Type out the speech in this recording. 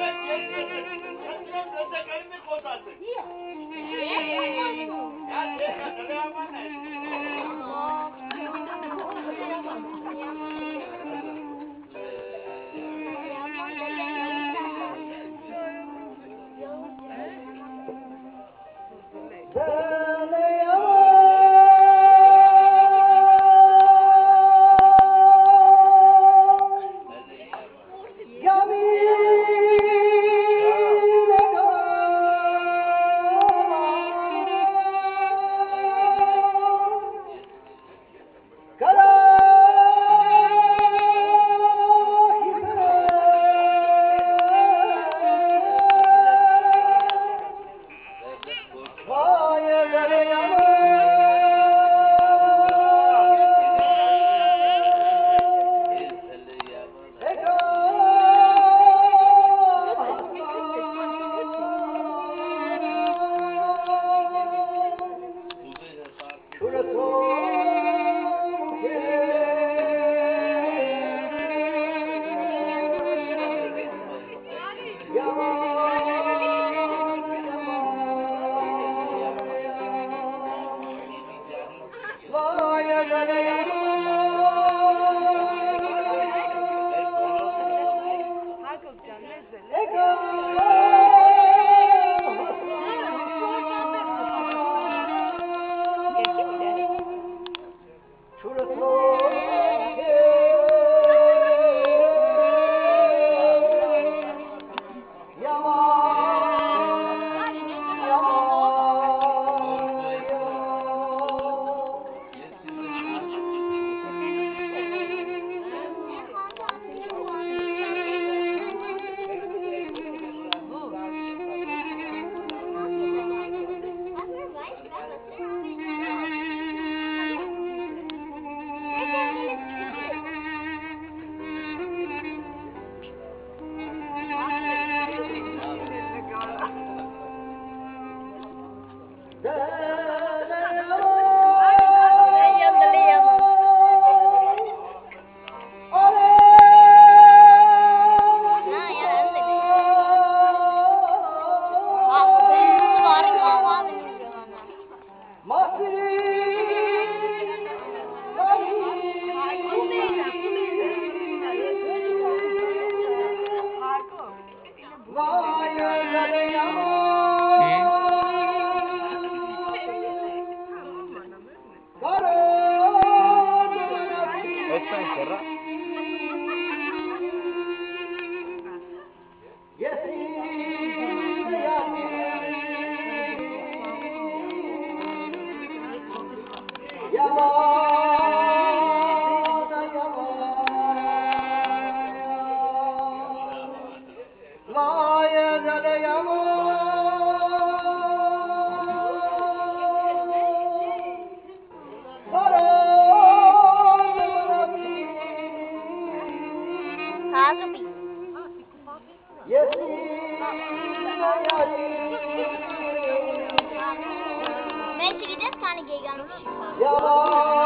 Evet, geliyor. Sen biraz da kalemi kozarsın. Ya, sen de To the Lord. Tane. Yalan